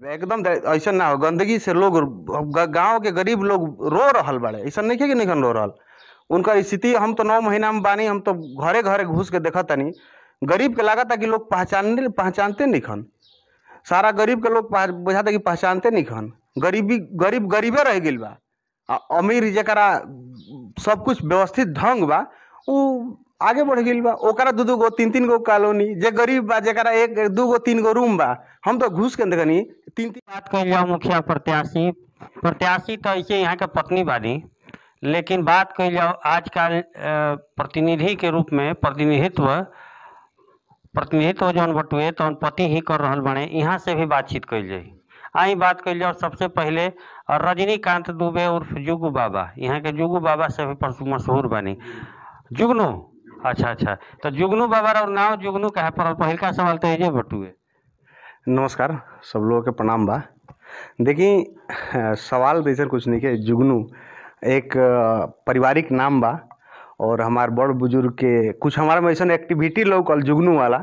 एकदम ऐसा ना हो, गंदगी से लोग गाँव के गरीब लोग रो रहा बड़े। ऐसा नहीं है कि नहीं रो रहा उनका स्थिति, हम तो नौ महीना में बानी, हम तो घरे घरे घुस के देखत तनी गरीब के लागत कि लोग पहचान पहचानते नहीं खन सारा गरीब के लोग बुझाता कि पहचानते नहीं खन गरीबी, गरीब गरीबे रह गइल बा। अमीर जकरा सब कुछ व्यवस्थित ढंग बा आगे बढ़ गइल बा। दू दू गो तीन तीन गो कॉलोनी, जे गरीब बा, जकरा एक, दू गो, तीन गो रूम बा। हम तो घुस के देखनी तीन तीन बात कही मुखिया प्रत्याशी। प्रत्याशी तो ऐसे यहाँ के पत्नी बानी। लेकिन बात कही जाओ आजकल प्रतिनिधि के रूप में प्रतिनिधित्व प्रतिनिधित्व जौन बटुए तौन पति ही कर रहल बने। यहाँ से भी बातचीत कइल जाई। आई बात कइल जाओ सबसे पहले, रजनीकांत दुबे उर्फ़ जुगू बाबा। यहाँ के जुगू बाबा से भी मशहूर बनी। जुगनू अच्छा अच्छा। तो जुगनू बाबा और नाव जुगनू कहे पड़ल पहिलका सवाल तो ये बटुए। नमस्कार सब लोगों के प्रणाम बा। देखी सवाल तो ऐसा कुछ नहीं के जुगनू एक पारिवारिक नाम बा और हमार बड़ बुज़ुर्ग के कुछ हमारे में ऐसा एक्टिविटी लोग कल जुगनू वाला।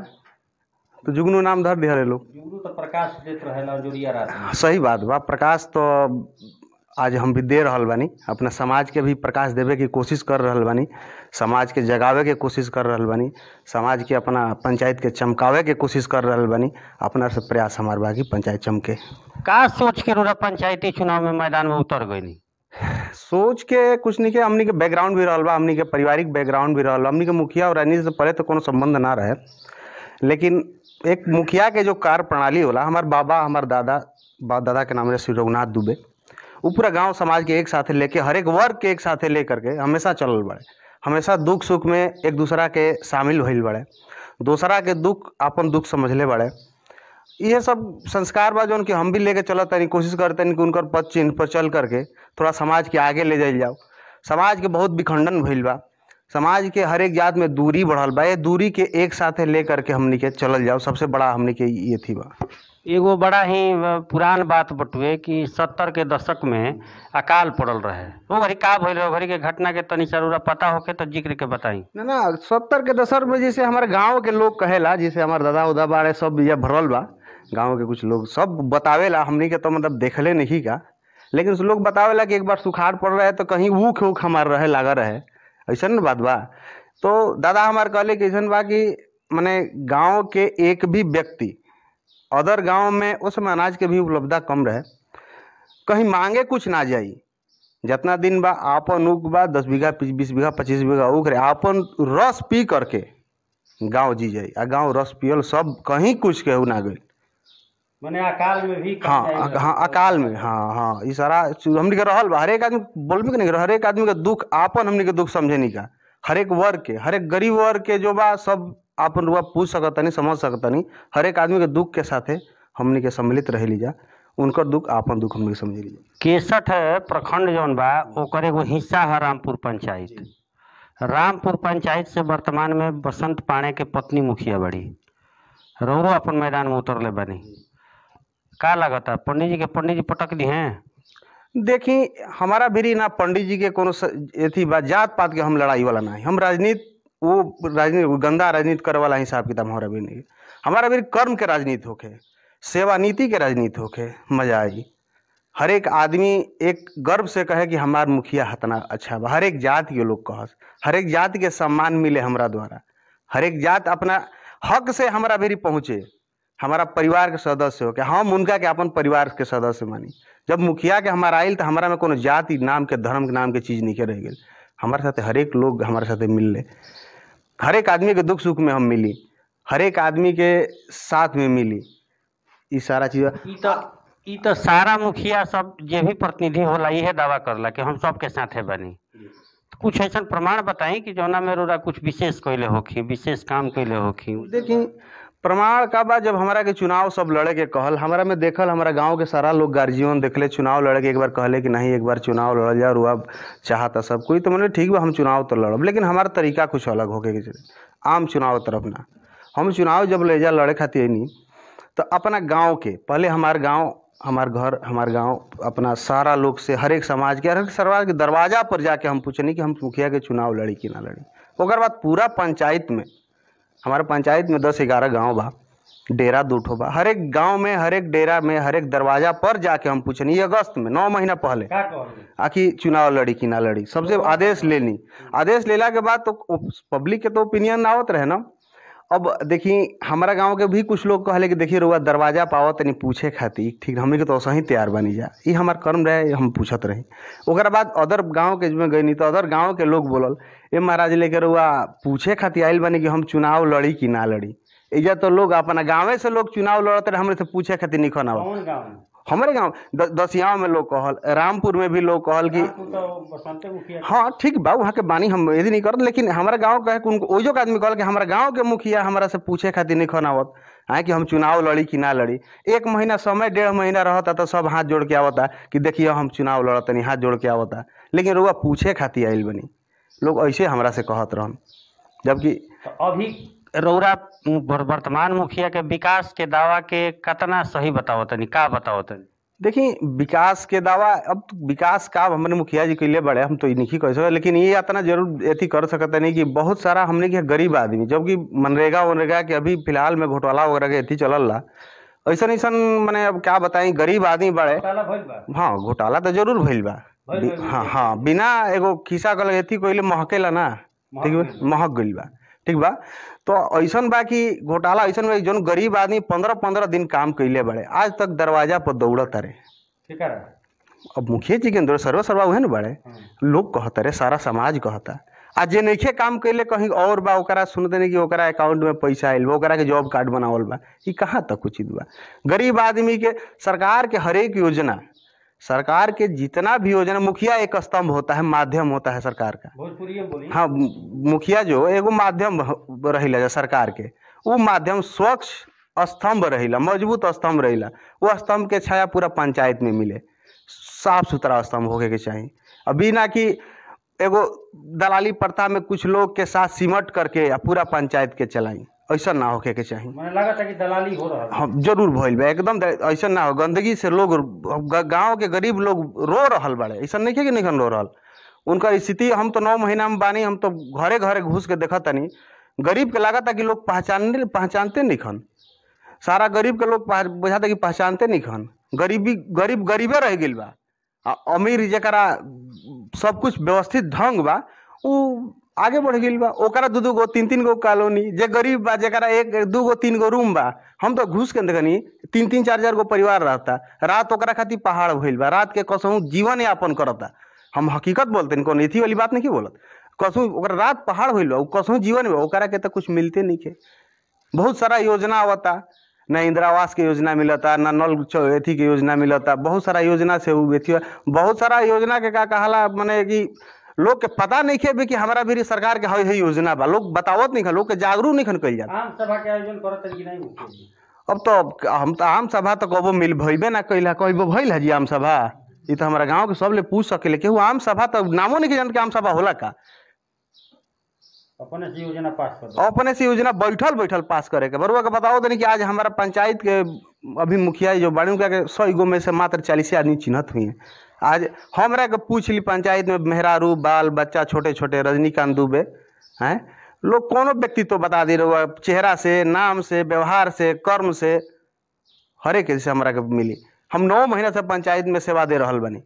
तो जुगनू नाम धर दिया लोग। जुगनू तो प्रकाश देत रात सही बात बा प्रकाश तो आज हम भी दे रहल बानी। अपना समाज के भी प्रकाश देवे की कोशिश कर रहल बानी। समाज के जगावे के कोशिश कर रहल बानी समाज के अपना पंचायत के चमकावे के कोशिश कर रहल बानी अपना से प्रयास हमार बा कि पंचायत चमके। का सोच के रोरा पंचायती चुनाव में मैदान में उतर गई नहीं? सोच के कुछ नहीं के हमनी के बैकग्राउंड भी रहल बा हमनी के पारिवारिक बैकग्राउंड भी रहल बा हमनी के मुखिया और राजनीति से पहले तो कोनो संबंध ना रहे लेकिन एक मुखिया के जो कार्य प्रणाली होला हमार बाबा हमार दादा बा दादा के नाम रहे श्री रघुनाथ दुबे। वो पूरा गाँव समाज के एक साथ लेके हर एक वर्ग के एक साथे ले करके हमेशा चलल बड़े। हमेशा दुख सुख में एक दूसरा के शामिल भइल बड़े। दूसरा के दुख अपन दुख समझले बड़े। ये सब संस्कार बा जौन कि हम भी लेके चलत तनी, कोशिश करते कि उनकर पद चिन्ह पर चल करके थोड़ा समाज के आगे ले जाइल जाओ। समाज के बहुत विखंडन भइल बा। समाज के हर एक जात में दूरी बढ़ल बा। ये दूरी के एक साथ ले करके हमनी के चलल जाओ। सबसे बड़ा हमनी के ये थी बा। एगो बड़ा ही पुरान बात बटुए कि सत्तर के दशक में अकाल पड़ल रहे। वो घड़ी का भइल रहे? घड़ी के घटना के तनी ज़रूर पता होके तो ज़िक्र के बताई। ना ना, सत्तर के दशक में जैसे हमारे गाँव के लोग कहेला, जैसे हमारे दादा उदा बारे सब ये भरल बा, गाँव के कुछ लोग सब बतावेला, हमनी के तो मतलब देखले नहीं का। लेकिन लोग बतावेला कि एक बार सुखाड़ पड़ रहा है तो कहीं ऊख ऊख हमार रहे, लागा रहे। ऐसा न बात बा। तो दादा हमार कहले कि ऐसन बा कि, माने गाँव के एक भी व्यक्ति अदर गाँव में उस समय अनाज के भी उपलब्धता कम रहे। कहीं मांगे कुछ ना जाई। जितना दिन बा आपन उग बा दस बीघा बीस बीघा पच्चीस बीघा उग रहे। आपन रस पी करके गाँव जी जाई। आ गाँव रस पियल सब कहीं कुछ केहू ना गई। मैंने अकाल में भी हाँ हाँ अकाल में हाँ हाँ ई सारा चीज़ के रहल बा। हर एक आदमी बोलबे के नहीं हर एक आदमी के दुख आपन हमनी के दुख समझे नहीं का। हर एक वर्ग के हर एक गरीब वर्ग के जो बा सब आपन रुआ पूछ सकतनी समझ सकतनी। हर एक आदमी के दुख के साथे हमनी के सम्मिलित रह लीजा। उनकर दुख आपन दुख हमनी समझ लीजा। केसठ प्रखंड जौन बा ओकर एगो हिस्सा है रामपुर पंचायत। रामपुर पंचायत से वर्तमान में बसंत पाणे के पत्नी मुखिया बड़ी। रौरो अपन मैदान में उतरले बनी। का लगता पंडित जी के पंडित जी पटक दी हैं? देखी हमारा भी ना पंडित जी के कोनो एथी बा जात पात के हम लड़ाई वाला ना है। हम राजनीति वो राजनीति गंदा राजनीति करे वाला हिसाब किताब हमारा भी नहीं। हमारा भी कर्म के राजनीति होके, सेवा नीति के राजनीति होके मज़ा आई हर एक आदमी एक गर्व से कहे कि हमार मुखिया हतना अच्छा बा। हर एक जाति के लोग कहस हर एक जाति के सम्मान मिले हमरा द्वारा। हर एक जात अपना हक से हमरा भी पहुँचे। हमारा परिवार के सदस्य हो के हम उनका के अपन परिवार के सदस्य मानी। जब मुखिया के हमारा आयल तो हमारा में कोनो जाति, नाम के, धर्म के, नाम के चीज़ नहीं के रह गई हमारे साथे हर एक लोग हमारे साथे मिल ले हर एक आदमी के दुख सुख में हम मिली हर एक आदमी के साथ में मिली। ये सारा चीज़ तो ई तो सारा मुखिया सब जो भी प्रतिनिधि होला इहे दावा करला कि हम सबके साथे बनी। कुछ ऐसा प्रमाण बताई कि जो में रोरा कुछ विशेष कैले होखी विशेष काम कैले होखी? देखी प्रमाण का बा, जब हमारा के चुनाव सब लड़े के कहल, हमारा में देखल, हमारा गाँव के सारा लोग गार्जियन देखले, चुनाव लड़े के एक बार कहले कि नहीं, एक बार चुनाव लड़ल जाओ रुआ चाहता सब कोई तो मैंने ठीक बा, हम चुनाव तो लड़ब। लेकिन हमारा तरीका कुछ अलग होके आम चुनाव तरफ़ ना। हम चुनाव जब ले जा लड़े खातिर नहीं तो अपना गाँव के, पहले हमारे गाँव, हमार घर, हमार गाँव, अपना सारा लोग से, हर एक समाज के, हर एक समाज के दरवाज़ा पर जाके हम पूछनी कि हम मुखिया के चुनाव लड़ी कि ना लड़ी। ओकर बाद पूरा पंचायत में हमारे पंचायत में दस ग्यारह गाँव बा डेरा दूठो बा। हर एक गाँव में हर एक डेरा में हर एक दरवाज़ा पर जाके हम पूछनी अगस्त में नौ महीना पहले आखि आखिर चुनाव लड़ी कि ना लड़ी? सबसे आदेश लेनी आदेश लेला के बाद तो पब्लिक के तो ओपिनियन आवत रहे ना। अब देखी, हमारा गाँव के भी कुछ लोग कहले कि देखिए रुआ दरवाज़ा पावत तनी पूछे खातिर ठीक, हमनी के तो सही तैयार बनी जा। ई हमार कर्म रहे हम पूछत रही। बाद अदर गाँव के में गई नहीं तो अदर गाँव के लोग बोलल, ए महाराज, लेके रुआ, पूछे खातिर आइल बनी कि हम चुनाव लड़ी कि ना लड़ी? एजा तो लोग, अपना गाँवे से लोग चुनाव लड़ते रहे, हमरे से पूछे खातिर गाँव में? हमारे गाँव दसियाव में लोग कहल रामपुर में भी लोग कहल कि तू हाँ ठीक बा वहाँ के बानी हम यदि नहीं करत लेकिन हमारा गाँव कि उनको ओजो के आदमी कहल कि हमारा गाँव के मुखिया हमारा से पूछे खातिर नहीं खन आवत आए कि हम चुनाव लड़ी कि ना लड़ी। एक महीना समय डेढ़ महीना रहता तो सब हाथ जोड़ के आवता कि देखिए हम चुनाव लड़तनी हाथ जोड़ के आवता। लेकिन रुआ पूछे खातिर आइल बनी। लोग ऐसे हमरा से कहत रहन। जबकि अभी रौरा वर- वर्तमान मुखिया के विकास के दावा के कतना सही बताओ तनी का बताओ तनी देखिए विकास के दावा अब तो विकास का हमने मुखिया जी कैले बड़े हम तो नहीं कह सकते लेकिन ये इतना ज़रूर एथी कर सकते नहीं कि बहुत सारा हमने के गरीब आदमी जबकि मनरेगा वनरेगा के अभी फ़िलहाल में घोटाला वगैरह के एथी चलल ला ऐसा ऐसा मैंने अब क्या बताई गरीब आदमी बड़े। हाँ घोटाला तो ज़रूर भइल बा। हाँ हाँ बिना एगो खिसा कल एथी कोइले महकेला ना ठीक बा? महक गइल बा ठीक बा? तो ऐसा बा कि घोटाला ऐसा बा कि जौन गरीब आदमी पंद्रह पंद्रह दिन काम कैले बड़े आज तक दरवाज़ा पर दौड़त रहे। ठीक है अब मुखिया जी के अंदर सर्व सर्वा उहे न बड़े? लोग कहता रे सारा समाज कहता आ जे नइखे काम कैले कहीं और बा ओकरा सुनते नहीं कि ओकरा अकाउंट में पैसा आइल बा ओकरा के जॉब कार्ड बनावल बा। ई कहाँ तक उचित बा? गरीब आदमी के सरकार के हरेक योजना सरकार के जितना भी योजना मुखिया एक स्तंभ होता है माध्यम होता है सरकार का। बोली हाँ मुखिया जो एगो माध्यम ह- रहेला जा सरकार के। वो माध्यम स्वच्छ स्तंभ रहेला मज़बूत स्तंभ रहेला। वो स्तंभ के छाया पूरा पंचायत में मिले। साफ़ सुथरा स्तंभ होके के चाहिए अभी ना कि एगो दलाली प्रथा में कुछ लोग के साथ सिमट करके पूरा पंचायत के चलाई। ऐसा ना होके के चाहिए मैंने लगा था कि दलाली हो रहा है। हाँ ज़रूर भइल बा एकदम ऐसा ना हो गंदगी से लोग गाँव के गरीब लोग रो रहल बाड़े ऐसा नहीं है कि नहीं रो रहल। उनका स्थिति हम तो नौ महीना में बानी हम तो घरे घरे घुस के देखत तनी गरीब के लागत कि लोग पहचानने पहचानते नहीं खन सारा गरीब के लोग बुझाता कि पहचानते नहीं खन गरीबी गरीब गरीबे रह गेल बा। अमीर जकरा सब कुछ व्यवस्थित ढंग बा उ आगे बढ़ गेल बा। दू दू गो तीन तीन गो कॉलोनी, जे गरीब बा, जकरा एक, दू गो, तीन गो रूम बा, हम तो घुस के देखनी तीन तीन चार चार गो परिवार रहता। रात ओकरा खातिर पहाड़ भइल बा। रात के कसहू जीवन यापन करता। हम हकीकत बोलते कौन एथी वाली बात नहीं बोलत? कसहू रात पहाड़ भइल बा कसहू जीवन बा, ओकरा के तो कुछ मिलते नहीं के बहुत सारा योजना आवता। ना इंदिरा आवास के योजना मिलता, ना नल एथी के योजना मिलता। बहुत सारा योजना से बहुत सारा योजना के का कहाला, माने कि लोग के पता नहीं खे भी कि हमारा भी सरकार के हई हई योजना बा। लोग बतावत नहीं खन लोग के जागरूक नहीं खन कइल जाता। आम सभा के आयोजन करत नहीं अब तो हम तो आम सभा तो कबो मिल भइबे ना कइला कहिबो भइल है जी आम सभा। ई तो हमारा गाँव के सब ले पूछ सकेले केहू आम सभा तो नामो नहीं के जान के आम सभा होला का? अपने से योजना पास कर अपने से योजना बैठल बैठल पास करे के। बरुआ के बताओ तनी कि आज हमारा पंचायत के अभी मुखिया जो बड़ी के सौ गो में से मात्र चालीस आदमी चिन्हत हुई हैं। आज हमरा के पूछ ली पंचायत में मेहरारू, बाल, बच्चा छोटे छोटे रजनीकांत दुबे, हैं? लोग कोनो व्यक्ति तो बता दे रहे चेहरा से, नाम से, व्यवहार से, कर्म से, हरेक से हमरा के मिली। हम नौ महीना से पंचायत में सेवा दे रहा बनी।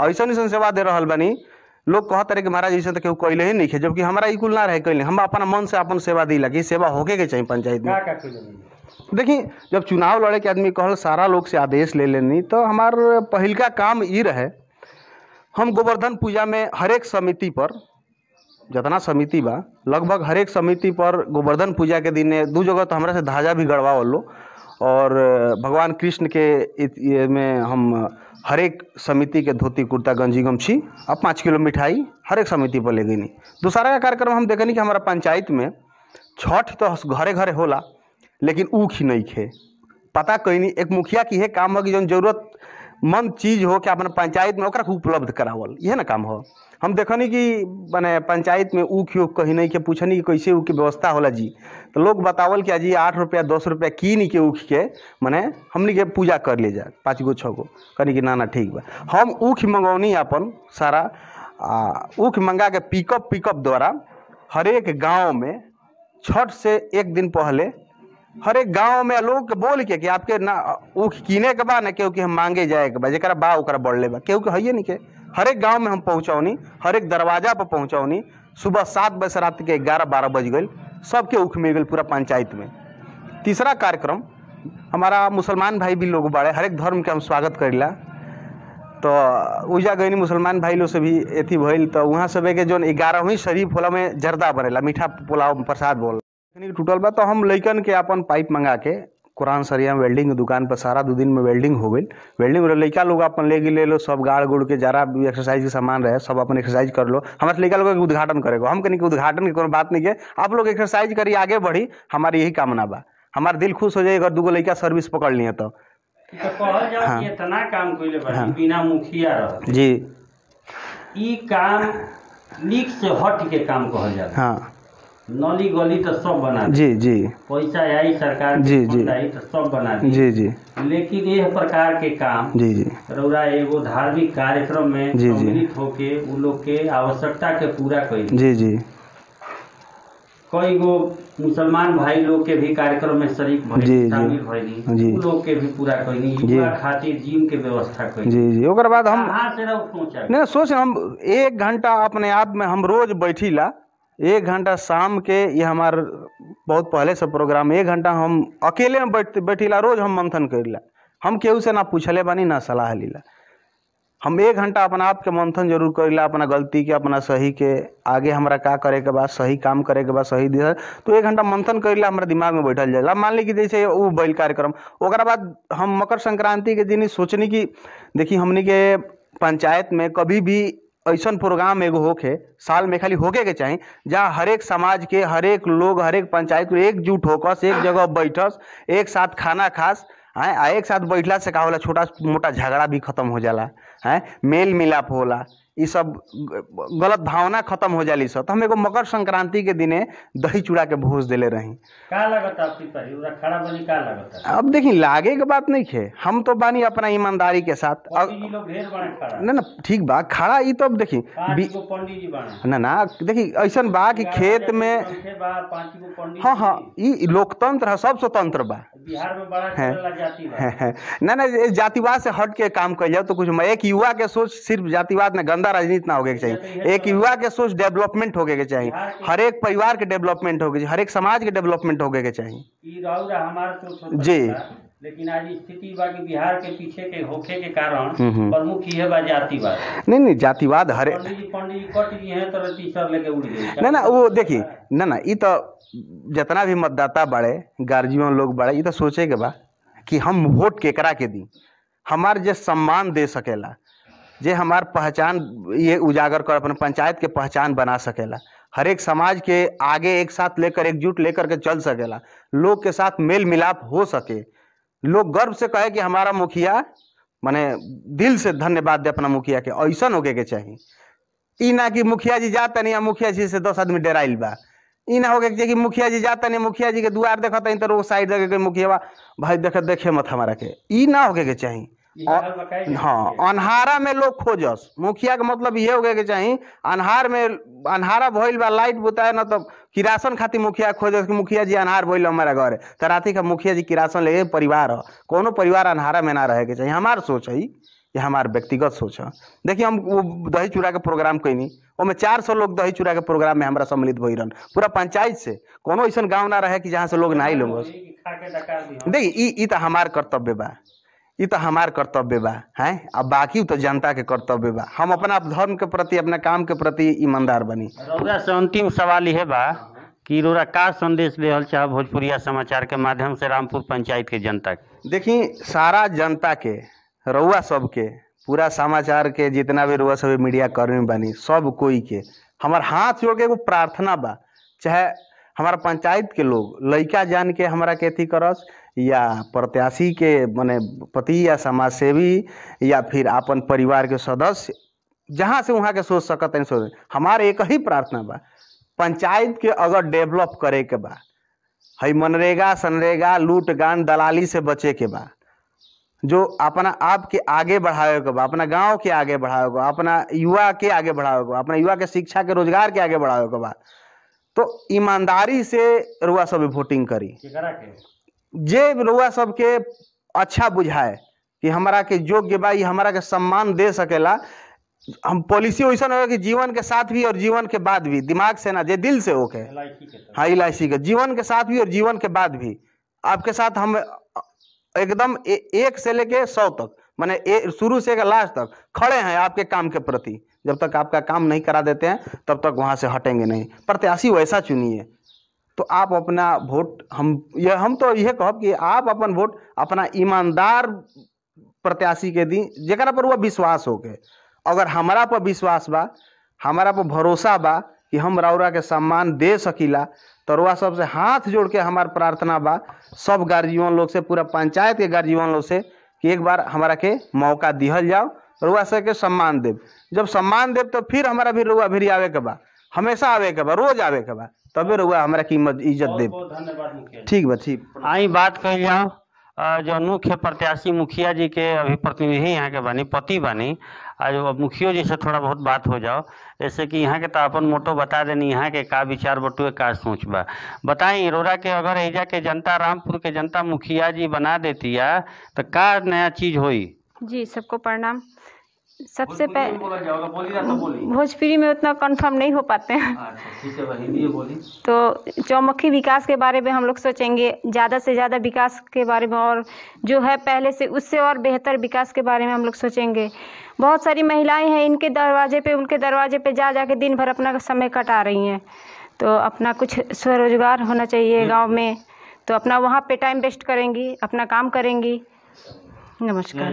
ऐसा ऐसा सेवा दे रहल बनी, लोग कहत रहे कि महाराज ऐसा तो केहू कैले ही नहीं है जबकि हमारा ई कुल ना रहे कैले हम अपना मन से अपन सेवा दी लगी, सेवा होके के चाहिए पंचायत में? देखिए, जब चुनाव लड़े के आदमी कहल, सारा लोग से आदेश ले लेनी तो हमार पहिलका काम ई रहे, हम गोवर्धन पूजा में हरेक समिति पर, जितना समिति बा, लगभग हरेक समिति पर गोवर्धन पूजा के दिन दू जगह तो हमरा से धाजा भी गड़वा लो और भगवान कृष्ण के ये में हम हरेक समिति के धोती, कुर्ता, गंजी, गमछी और पाँच किलो मिठाई हरेक समिति पर ले गई दूसरा का कार्यक्रम हम देखनी कि हमारा पंचायत में छठ तो घरे घरे होला लेकिन ऊख नहीं खे। पता कहीं नहीं, एक मुखिया की है काम हो कि जौन ज़रूरत मंद चीज़ हो कि अपना पंचायत में ओकरा उपलब्ध करावल। इहे ना काम हो। हम देखनी कि माने पंचायत में ऊख ऊख कहीं नहीं के पूछनी कि कैसे ऊख के व्यवस्था होला जी। तो लोग बतावल कि जी आठ रुपया, दस रुपया कीन के ऊख के, माने हमनी के पूजा कर ले जा, पाँच गो छः गो। कहनी कि ना ना, ठीक बा। हम ऊख मंगौनी अपन सारा ऊख मंगा के पिकअप पिकअप द्वारा हरेक गाँव में छठ से एक दिन पहले हर एक गाँव में लोग बोल के कि आपके ना, ऊख कीने के बा, ना केहू के हम मांगे जाए के बा। जरा बा, ओकरा बढ़ले बा। केहू के हइये नहीं के। हर एक गाँव में हम पहुंचौनी, हर एक दरवाज़ा पर पहुंचौनी। सुबह सात बजे रात के ग्यारह बारह बज गई सबके ऊख मिल गई पूरा पंचायत में। तीसरा कार्यक्रम, हमारा मुसलमान भाई भी लोग बाड़े, हर एक धर्म के हम स्वागत करिला। तो उजा गईनी मुसलमान भाई लोग से भी अथी भइल तो वहाँ सब के जो ग्यारहवीं शरीफ होला में जर्दा बनेला, मीठा पुलाव प्रसाद बोल टूटल बा तो हम लइकन के अपन पाइप मंगा के कुरान सरिया में वेल्डिंग के दुकान पर सारा दो दिन में वेल्डिंग हो गई वेल्डिंग में लइका लोग अपन ले ले लो सब गाड़ गुड़ के जरा भी एक्सरसाइज के सामान रहे सब अपन एक्सरसाइज कर लो। हमारे लइका लोग उद्घाटन करेगा। हम कहीं उद्घाटन की कोनो बात नहीं के आप लोग एक्सरसाइज करी आगे बढ़ी हमारी यही कामना बा। हमारा दिल खुश हो जाए अगर दूगो लइका सर्विस पकड़ लिए तो। हाँ। इतना काम हाँ। बिना मुखिया जी। ई काम लीक से हट के काम कहल जाला हाँ। नली गली तो सब बना जी जी। पैसा आई सरकार जी, जी। तो सब बना जी जी। लेकिन यह प्रकार के काम जी जी। रउरा एगो धार्मिक कार्यक्रम में जी, जी। होके उ लोग के आवश्यकता के पूरा कइल। जी जी। कई गो मुसलमान भाई लोग के भी कार्यक्रम में शरीक। शामिल भइली। लोग के भी पूरा कइनी। युवा खातिर जिम के व्यवस्था जी जी। ओकर बाद हम कहाँ से नहीं सोच हम एक घंटा अपने आप में हम रोज बैठीला। एक घंटा शाम के, ये हमार बहुत पहले से प्रोग्राम एक घंटा हम अकेले में बैठ, बैठीला, रोज हम मंथन करीला। हम केहू से ना पूछले बानी, ना सलाह लीला। हम एक घंटा अपना आप के मंथन ज़रूर करीला, अपना गलती के, अपना सही के। आगे हमारा का करे के बाद सही काम करे के बाद सही दिशा। तो एक घंटा मंथन करीला, हमारा दिमाग में बैठल जाला मान ली कि जैसे वो बैल कार्यक्रम, ओकरा बाद हम मकर संक्रांति के दिन सोचनी कि देखी हमनी के पंचायत में कभी भी ऐसन प्रोग्राम एगो होके साल में खाली होके के चाहिए जहाँ हर एक समाज के हर एक लोग हर एक पंचायत में एकजुट होकस, एक जगह बैठस, एक साथ खाना खास, हैं, आ एक साथ बैठला से का होला, छोटा मोटा झगड़ा भी खत्म हो जाला, हैं, मेल मिलाप होला। ई सब गलत भावना खत्म हो जाली सब तो हम एगो मकर संक्रांति के दिने दही चूड़ा के भोज देले रही। का लागत खड़ा बनी का लागत अब देखी लागे के बात नहीं खे हम तो बानी अपना ईमानदारी के साथ। ना ना ठीक बा खड़ा ई तो अब देखी ना ना देखी ऐसन बा कि खेत में हाँ हाँ। ई लोकतंत्र है सब स्वतंत्र बा। हैं। ना ना ये जातिवाद से हट के काम कर जाओ तो कुछ एक युवा के सोच सिर्फ़ जातिवाद में गंदा राजनीति ना होके के चाहिए। एक युवा के सोच डेवलपमेंट होके के चाहिए। हर एक परिवार के डेवलपमेंट होके हर एक समाज के डेवलपमेंट होके के चाहिए। हो जी। लेकिन आज स्थिति बा कि बिहार के पीछे के होखे के कारण हम्म, हम्म। प्रमुख ही है बा जातिवाद। नहीं नहीं जातिवाद हर पंडित जी पंडित जी कट गए हैं तो टीचर लेके उड़ गए। ना ना वो देखी ना ना ई तो जितना भी मतदाता बड़े गार्जियन लोग बड़े ई तो सोचे के बा कि हम वोट केकरा के दी? हमार जे सम्मान दे सकेला जे हमार पहचान, ये उजागर कर अपने पंचायत के पहचान बना सकेला। हर एक समाज के आगे एक साथ लेकर, एकजुट लेकर के चल सकेला। लोग के साथ मेल मिलाप हो सके। लोग गर्व से कहे कि हमारा मुखिया, माने दिल से धन्यवाद दे अपना मुखिया के ऐसा होके के चाहिए ई ना कि मुखिया जी जाता नहीं मुखिया जी से दस आदमी डेराइल बा। ई ना होके कि मुखिया जी जाता नहीं मुखिया जी के दुआर देखता तो साइड देखे मुखिया भाई देखे देखे मत हमारा के। ई ना होके के चाहिए? हाँ अन्हारा में लोग खोजस। मुखिया के मतलब ये होगे के चाहिए अन्हार में अन्हारा भइल बा लाइट बुताए ना तो किरासन खातिर मुखिया खोजस कि मुखिया जी अन्हार भइल हमारा घर। तो राती का मुखिया जी किरासन ले परिवार ह। कोनो परिवार अन्हारा में ना रहे के चाहिए हमार सोच है ये हमार व्यक्तिगत सोच है। देखिए हम वो दही चूड़ा के प्रोग्राम कैनी ओमे चार सौ लोग दही चूड़ा के प्रोग्राम में हमारा सम्मिलित भई रहन। पूरा पंचायत से। कोनो ऐसा गाँव ना रहे कि जहाँ से लोग ना ही लोग ई कि खा के डका दी हम। देखी ई ई तो हमार कर्तव्य बा। ई तो हमार कर्तव्य बा है? अब बाकी तो जनता के कर्तव्य बा। हम अपना धर्म के प्रति अपना काम के प्रति ईमानदार बनी। से अंतिम सवाल यह बा कि रउरा का संदेश देहल चाह भोजपुरिया समाचार के माध्यम से रामपुर पंचायत के जनता के देखी सारा जनता के रउआ सबके पूरा समाचार के जितना भी रउआ सब मीडिया कर्मी बनी सब कोई के हमार हाथ जोड़ के एगो प्रार्थना बा। चाहे हमारा पंचायत के लोग लइका जान के हमारा के अथी करस या प्रत्याशी के, मने पति या समाज सेवी या फिर अपन परिवार के सदस्य, जहाँ से वहाँ के सोच सकत हैं सोच। हमारे एक ही प्रार्थना बा, पंचायत के अगर डेवलप करे के बा, हई मनरेगा, सनरेगा, लूट गान दलाली से बचे के बा, जो अपना आप के आगे बढ़ावे के बा, अपना गाँव के आगे बढ़ावे के अपना युवा के आगे बढ़ावे के अपना युवा के शिक्षा के रोज़गार के आगे बढ़ावे के बा तो ईमानदारी से रुआ सब वोटिंग करी। जे रउआ सबके अच्छा बुझाए कि हमारा के योग्य बा हमरा के सम्मान दे सकेला हम पॉलिसी वैसा हो कि जीवन के साथ भी और जीवन के बाद भी दिमाग से ना जे दिल से होके। हाँ एल आई का। जीवन के साथ भी और जीवन के बाद भी। आपके साथ हम एकदम ए, एक से लेके सौ तक माने शुरू से लास्ट तक खड़े हैं आपके काम के प्रति। जब तक आपका काम नहीं करा देते हैं तब तक वहाँ से हटेंगे नहीं। प्रत्याशी वैसा चुनिए। तो आप अपना वोट हम ये हम तो यह कहब कि आप अपन वोट अपना ईमानदार प्रत्याशी के दी जरा पर वह विश्वास होके अगर हमारा पर विश्वास बा, हमारा पर भरोसा बा कि हम रौरा के सम्मान दे सकीला तो रुआ सबसे हाथ जोड़ के हमार प्रार्थना बा, सब गार्जियन लोग से, पूरा पंचायत के गार्जियन लोग से, कि एक बार हमारा के मौका दिहल जाओ रुआ से के सम्मान देव जब सम्मान देव तो फिर हमारा भी रुआ भी आवे के बा, हमेशा आवे के बा, रोज आवे के बा। तबे रुआ हमारा की इज़्ज़त मुखिया ठीक बा ठीक। आई बात कही जाओ जो मुख्य प्रत्याशी मुखिया जी के अभी प्रतिनिधि यहाँ के बानी पति बानी आज अब मुखियो जी से थोड़ा बहुत बात हो जाओ। जैसे कि यहाँ के तो अपन मोटो बता देनी यहाँ के का विचार बटुए का सोच बा। बताई रोरा के अगर एजा के जनता रामपुर के जनता मुखिया जी बना देती है तो का नया चीज़ होई? जी सबको प्रणाम। सबसे पहले तो बोली भोजपुरी में उतना कंफर्म नहीं हो पाते हैं। अच्छा ठीक है हिंदी बोली तो चौमुखी विकास के बारे में हम लोग सोचेंगे ज़्यादा से ज़्यादा विकास के बारे में और जो है पहले से उससे और बेहतर विकास के बारे में हम लोग सोचेंगे। बहुत सारी महिलाएँ हैं इनके दरवाजे पे उनके दरवाजे पे जा जा के दिन भर अपना समय कटा रही हैं। तो अपना कुछ स्वरोजगार होना चाहिए गाँव में तो अपना वहाँ पे टाइम वेस्ट करेंगी अपना काम करेंगी। नमस्कार।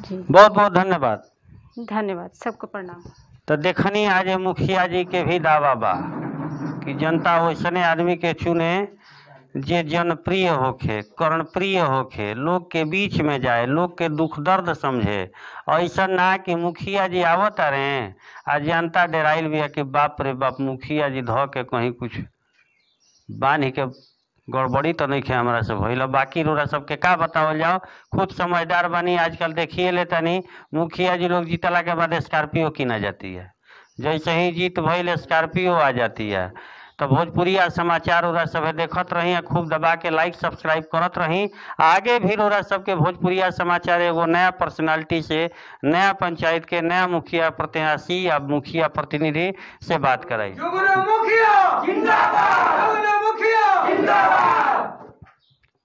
जी। बहुत बहुत धन्यवाद। धन्यवाद, सबको प्रणाम। तो देखनी आज मुखिया जी के भी दावा बा कि जनता वैसने आदमी के चुने जे जनप्रिय होखे, कर्णप्रिय होखे, लोग के बीच में जाए, लोग के दुख दर्द समझे, ऐसा ना कि मुखिया जी आवत आ रहे आ जनता डेराइल भी है कि बाप रे बाप, मुखिया जी धो के कहीं कुछ बाँध के गड़बड़ी तो नहीं है हमारा से भैल बाकी रोरा सबके का बतावल जाओ? खुद समझदार बनी, आजकल देखिए ले तनी, मुखिया जी लोग जीतला के बाद स्कॉर्पियो की ना जाती है। जैसे ही जीत भैल स्कॉर्पियो आ जाती है। तो भोजपुरी भोजपुरिया समाचार उरा सब देखत रही खूब दबा के लाइक सब्सक्राइब करत रही। आगे भी उरा सबके भोजपुरी भोजपुरिया समाचार एगो नया पर्सनालिटी से नया पंचायत के नया मुखिया प्रत्याशी या मुखिया प्रतिनिधि से बात कराई। जिंदाबाद!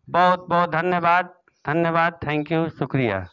बहुत बहुत धन्यवाद धन्यवाद थैंक यू शुक्रिया।